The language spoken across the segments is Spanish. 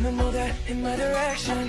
Come and move that in my direction.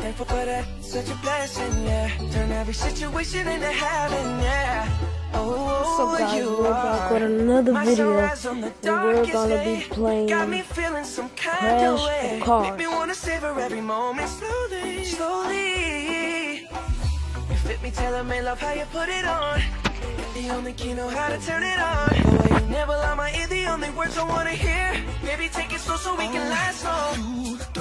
Thankful for that, such a blessing, yeah. Turn every situation into heaven, yeah. Oh, What's up guys, you we're back with another video and we're gonna be playing Got me feeling some kind Crash of of way. Cars. Make me wanna savor every moment slowly, slowly. You fit me, tailor made, love how you put it on. The only key know how to turn it on. Way you never lie my ear, the only words I wanna hear. Baby, take it slow so we can last long.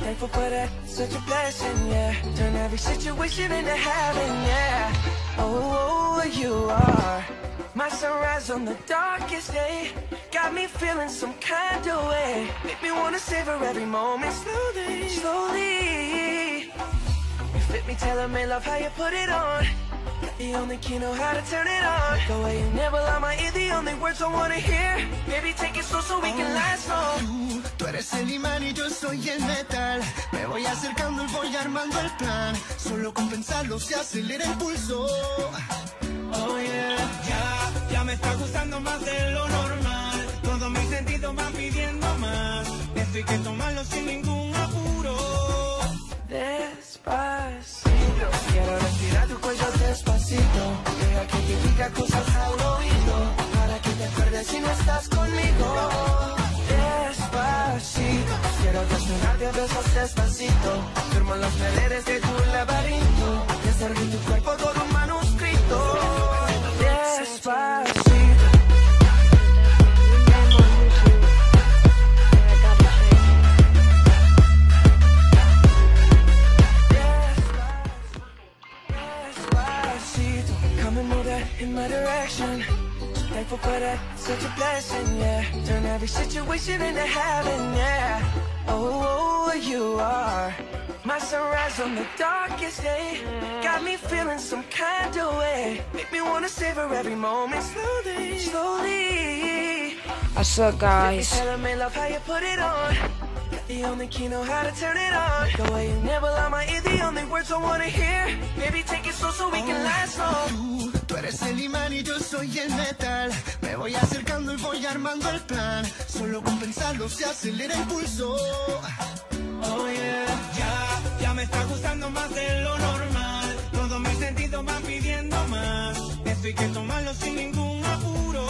Thankful for that, such a blessing, yeah. Turn every situation into heaven, yeah. Oh, oh, oh, you are my sunrise on the darkest day. Got me feeling some kind of way. Make me wanna savor every moment slowly, slowly. You fit me, tailor made, love how you put it on. The only key know how to turn it on. The way you never lie my ear, the only words I wanna hear. Baby, take it slow so we can last long. Tú, tú eres el imán y yo soy el metal. Me voy acercando y voy armando el plan. Solo con pensarlo se acelera el pulso. Oh yeah, ya, ya me está gustando más de lo normal. Todos mis sentidos van pidiendo más. Esto hay que tomarlo sin ningún apuro. Despacito, a besos despacito. Firmo las paredes de tu laberinto. Y hacer de tu cuerpo todo un manuscrito. Despacito. Despacito, come and move that in my direction. Thankful for that, such a blessing, yeah. Turn every situation into heaven, yeah. Oh, oh you are my sunrise on the darkest day. Got me feeling some kind of way. Make me wanna savor every moment slowly, slowly. What's up guys? Tell me love how you put it on. The only key know how to turn it on. The way you never lie my ear, the only words I wanna hear. Baby, take it slow so we can last long. Y metal. Me voy acercando y voy armando el plan. Solo con pensarlo se acelera el pulso. Oh yeah, ya, ya me está gustando más de lo normal. Todos mis sentidos van pidiendo más. Esto hay que tomarlo sin ningún apuro.